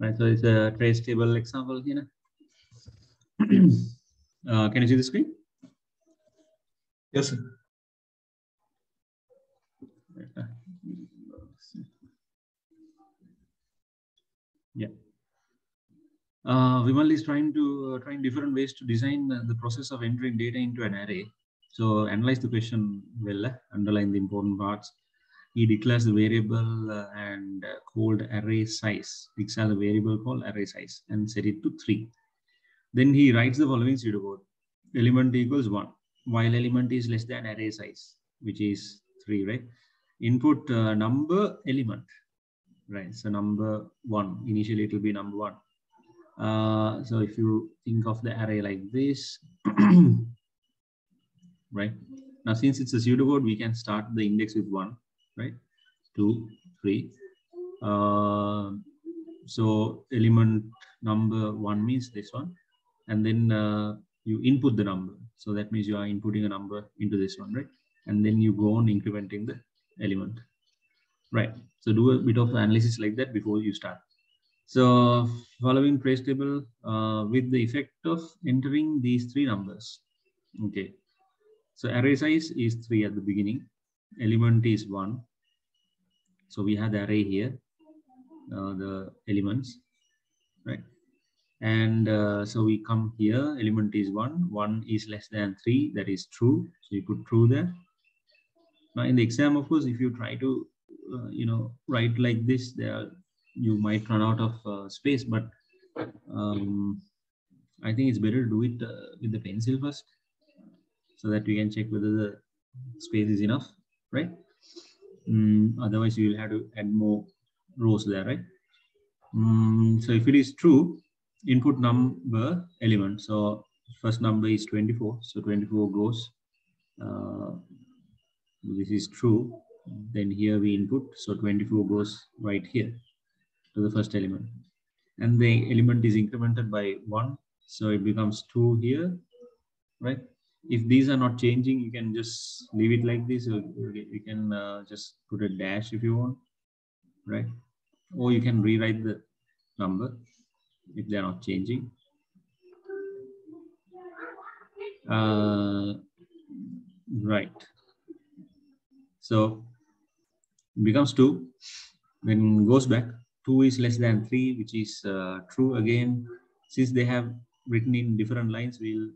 Right, so it's a trace table example here. uh, can you see the screen? Yes, sir. Yeah. Uh, Vimal is trying to uh, trying different ways to design uh, the process of entering data into an array. So analyze the question well, uh, underline the important parts. He declares the variable uh, and uh, called array size. As a variable called array size and set it to three. Then he writes the following pseudocode: element equals one, while element is less than array size, which is three, right? Input uh, number element, right? So number one. Initially, it will be number one. Uh, so if you think of the array like this, right? Now, since it's a pseudocode, we can start the index with one, right? Two, three. Uh, so element number one means this one. And then uh, you input the number. So that means you are inputting a number into this one, right? And then you go on incrementing the element, right? So do a bit of analysis like that before you start. So following trace table uh, with the effect of entering these three numbers. Okay. So array size is three at the beginning. Element is one. So we have the array here, uh, the elements, right? And uh, so we come here, element is one, one is less than three, that is true. So you put true there. Now in the exam, of course, if you try to, uh, you know, write like this, there you might run out of uh, space, but um, I think it's better to do it uh, with the pencil first so that we can check whether the space is enough, right? Mm, otherwise, you will have to add more rows there, right? Mm, so if it is true, input number element. So first number is 24. So 24 goes, uh, this is true. Then here we input. So 24 goes right here to the first element. And the element is incremented by one. So it becomes two here, right? If these are not changing, you can just leave it like this. You can uh, just put a dash if you want, right? Or you can rewrite the number if they're not changing. Uh, right. So becomes two, then goes back. Two is less than three, which is uh, true again. Since they have written in different lines, we'll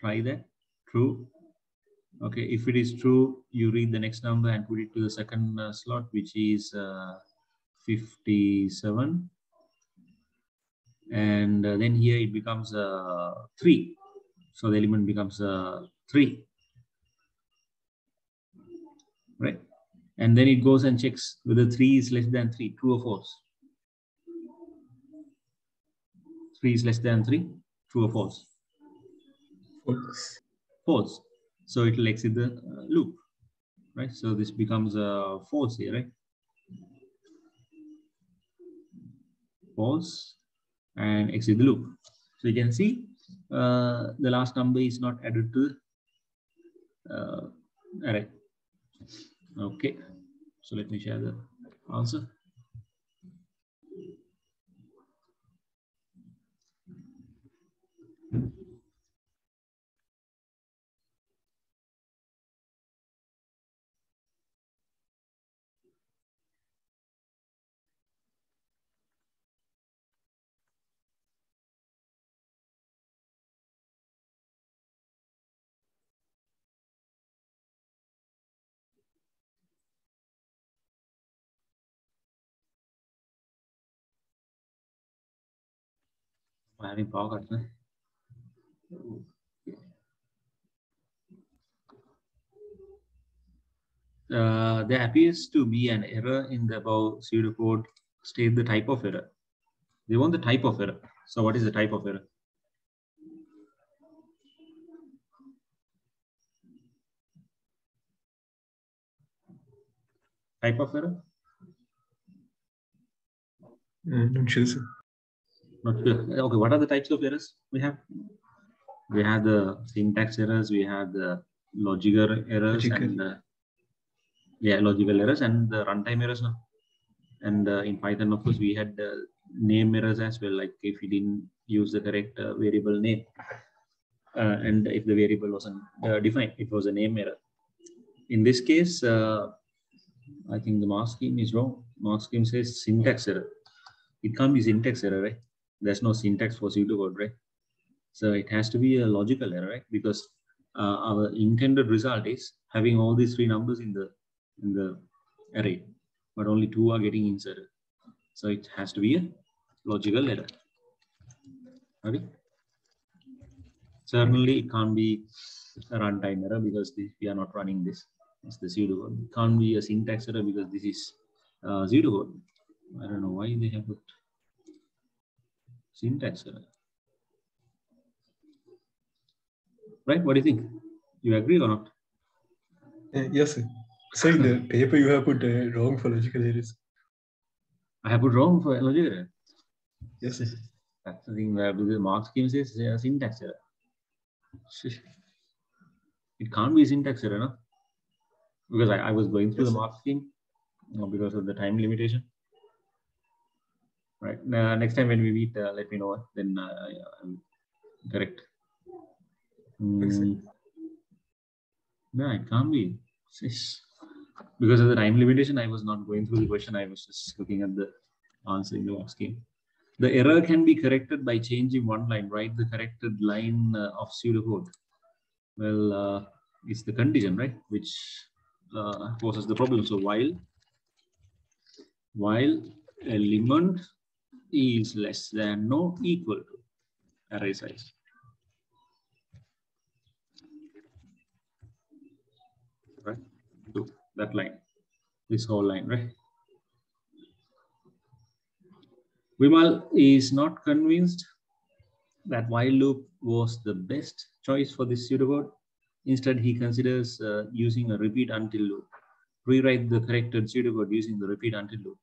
try that. True. Okay, if it is true, you read the next number and put it to the second uh, slot, which is uh, 57 and uh, then here it becomes uh, 3 so the element becomes uh, 3 right? And then it goes and checks whether 3 is less than 3 true or false? 3 is less than 3 true or false? False. False so it will exit the uh, loop right so this becomes uh, false here right false and exit the loop. So you can see uh, the last number is not added to uh, array. Okay, so let me share the answer. Power eh? Uh, there appears to be an error in the above pseudocode. State the type of error. They want the type of error. So what is the type of error? Type of error? Not sure, sir. Not sure. Okay, what are the types of errors we have? We have the syntax errors, we have the logical errors, Logical. and uh, yeah, logical errors and the runtime errors now. And uh, in Python, of course, we had uh, name errors as well, like if you didn't use the correct uh, variable name, uh, and if the variable wasn't uh, defined, it was a name error. In this case, uh, I think the mark scheme is wrong. Mark scheme says syntax error. It can't be syntax error, right? There's no syntax for pseudocode, right? So it has to be a logical error, right? Because uh, our intended result is having all these three numbers in the in the array, but only two are getting inserted. So it has to be a logical error. Okay. Certainly, it can't be a runtime error because this, we are not running this. It's the pseudocode. It can't be a syntax error because this is uh, pseudocode. I don't know why they have put syntax error. Right? What do you think? You agree or not? Uh, yes, sir. So in the paper you have put uh, wrong for logical errors. I have put wrong for logical error. Yes, sir. That's the thing where the mark scheme says uh, syntax error. It can't be syntax error, no? Because I, I was going through Yes, the mark scheme because of the time limitation. Right. Uh, next time when we meet, uh, let me know. Then uh, I'll correct. Mm. No, it can't be. Because of the time limitation, I was not going through the question. I was just looking at the answer in the mark scheme. The error can be corrected by changing one line. Write the corrected line uh, of pseudocode. Well, uh, it's the condition, right? Which uh, causes the problem. So while while element is less than no equal to array size. Right? That line, this whole line, right? Vimal is not convinced that while loop was the best choice for this pseudocode. Instead, he considers uh, using a repeat until loop. Rewrite the corrected pseudocode using the repeat until loop.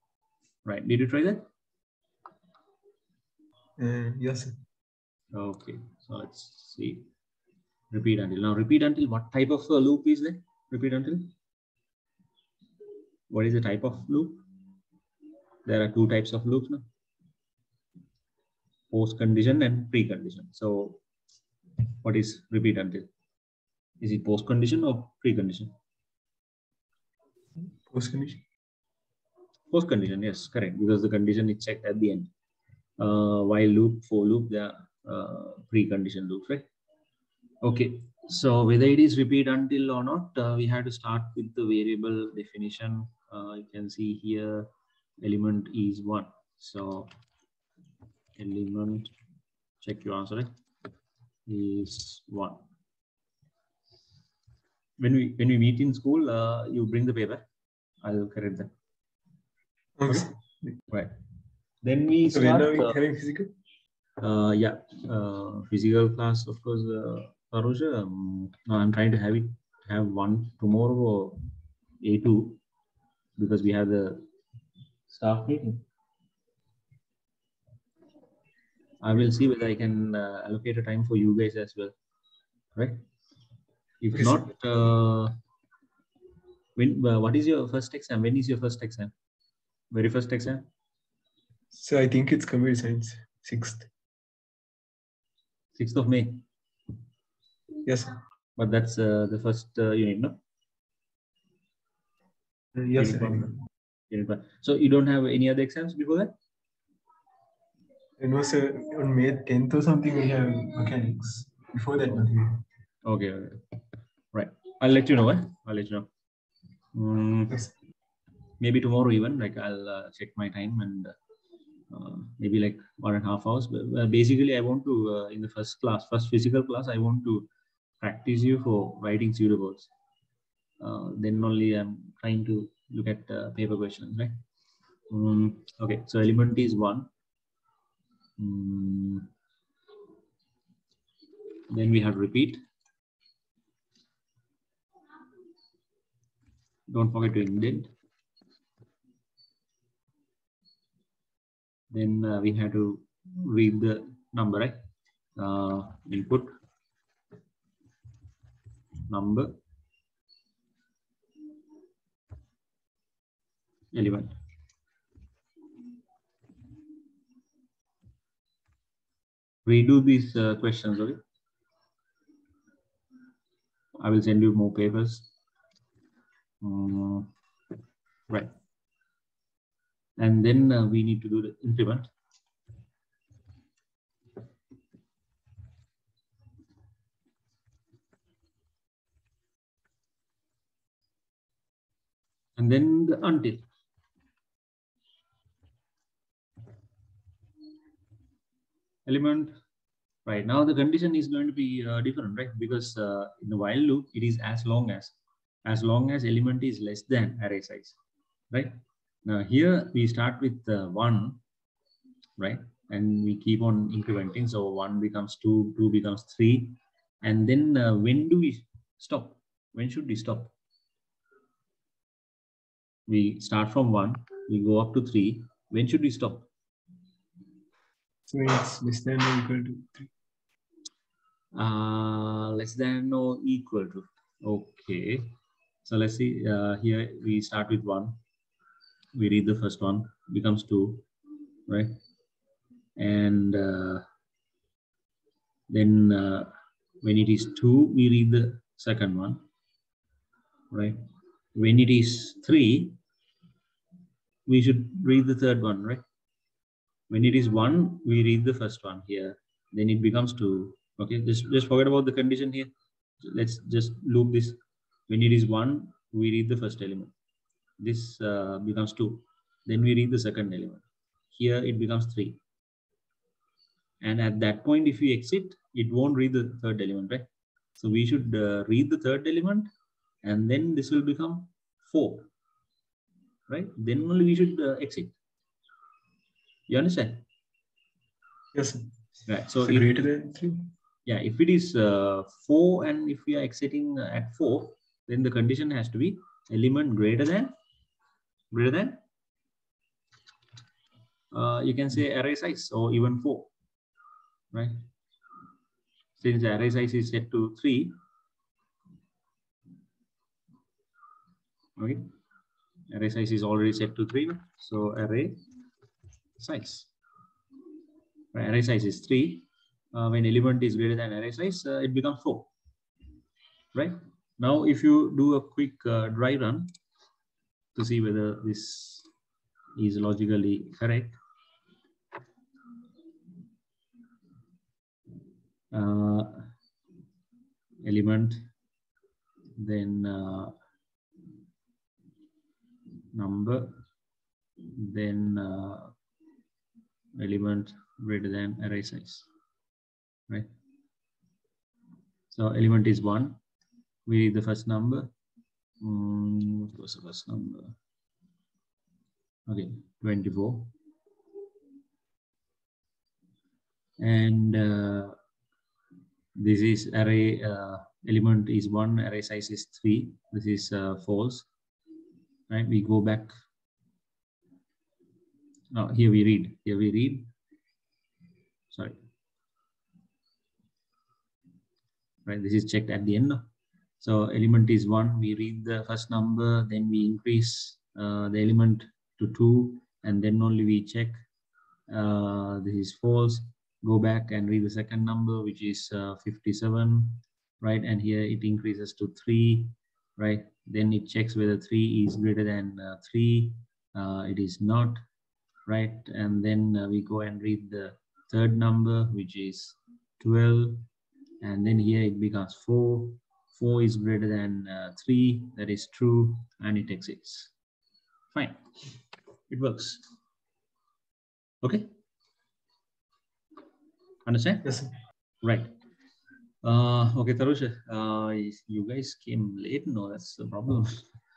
Right? Did you try that? Uh, yes. Okay, so let's see. Repeat until. Now, repeat until what type of loop is there? Repeat until? What is the type of loop? There are two types of loops now. Post condition and precondition. So, what is repeat until? Is it post condition or precondition? Post condition. Post condition, yes, correct, because the condition is checked at the end. Uh, while loop, for loop, they are uh, precondition loops, right? Okay, so whether it is repeat until or not, uh, we have to start with the variable definition. Uh, you can see here, element is one. So element, check your answer, right? Is one. When we when we meet in school, uh, you bring the paper. I'll correct that. Okay. Right. Then we So when start. are we having physical? uh, yeah, uh, physical class, of course, uh, Arusha. Um, no, I'm trying to have it have one tomorrow or A2 because we have the staff meeting. I will see whether I can uh, allocate a time for you guys as well, right? If not, uh, when uh, what is your first exam? When is your first exam? Very first exam? So I think it's computer science. Sixth. 6th of May. Yes. But that's uh, the first uh, unit, no? Uh, yes. Unit one. So you don't have any other exams before that? And also on May 10th or something, we have mechanics. Before that, nothing. Okay, okay. Right. I'll let you know. Eh? I'll let you know. Mm, Yes. maybe tomorrow even. Like I'll uh, check my time and uh, maybe like one and a half hours. But uh, basically, I want to uh, in the first class, first physical class, I want to practice you for writing pseudocodes. Uh, then only I'm trying to look at uh, paper questions, right? Mm, okay, so element is one. Mm, then we have repeat. Don't forget to indent. Then uh, we have to read the number, right? Uh, input number element. redo these uh, questions, okay? I will send you more papers. Mm, right. And then uh, we need to do the increment. And then the until. Element. Right. Now the condition is going to be uh, different right? Because uh, in the while loop it is as long as as long as element is less than array size. Right now here we start with uh, one right and we keep on incrementing so one becomes two two becomes three and then uh, when do we stop when should we stop we start from one we go up to three when should we stop So it's less than or equal to three. uh, less than or equal to. Okay. So let's see. Uh, here we start with one. We read the first one, becomes two, right? And uh, then uh, when it is two, we read the second one, right? When it is three, we should read the third one, right? When it is one, we read the first one here. Then it becomes two, Okay, just, just forget about the condition here. Let's just loop this. When it is one, we read the first element. This uh, becomes two. Then we read the second element. Here it becomes three. And at that point, if we exit, it won't read the third element, right? So we should uh, read the third element and then this will become four, right? Then only we should uh, exit. You understand? Yes, sir. Right. So So if- greater than three. yeah, if it is uh, four and if we are exiting at four, then the condition has to be element greater than greater than uh, you can say array size or even four, right? Since the array size is set to three, okay, array size is already set to three, so array size? Array size is three uh, when element is greater than array size, uh, it becomes four, right? Now, if you do a quick uh, dry run to see whether this is logically correct, uh, element, then uh, number, then uh, element greater than array size right? So element is one. We read the first number. Mm, what was the first number? Okay, 24. And uh, this is array uh, element is one, array size is three. This is uh, false, right? We go back. Now here we read, here we read, sorry, right? This is checked at the end. So element is one, we read the first number, then we increase uh, the element to two, and then only we check uh, this is false. Go back and read the second number, which is uh, 57, right? And here it increases to three, right? Then it checks whether three is greater than uh, three. Uh, it is not, right? And then uh, we go and read the third number, which is 12 and then here it becomes 4 4 is greater than uh, 3 that is true and it exits fine. It works. Okay. Understand? Yes, sir. right. Uh okay Tarusha, uh you guys came late. No that's the problem.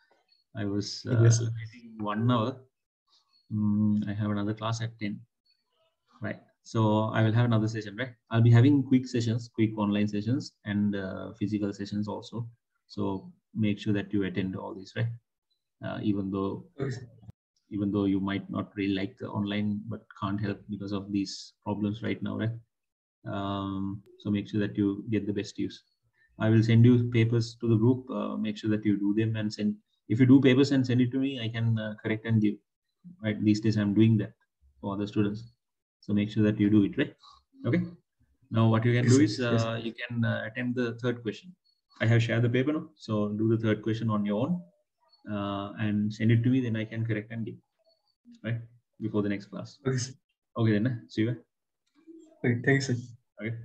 I was uh, Yes, waiting one hour. Mm, i have another class at 10 right so I will have another session, right? I'll be having quick sessions, quick online sessions and uh, physical sessions also. So make sure that you attend all these, right? Uh, even though Okay, even though you might not really like the online, but can't help because of these problems right now, right? Um, so make sure that you get the best use. I will send you papers to the group. Uh, make sure that you do them and send. If you do papers and send it to me, I can uh, correct and give. Right? These days I'm doing that for other students. So make sure that you do it, right? Okay. Now what you can Yes, do is Yes, uh, you can uh, attempt the third question. I have shared the paper now, so do the third question on your own uh, and send it to me. Then I can correct and give right before the next class. Okay. Okay then. See you. Okay, thank you, sir. Okay.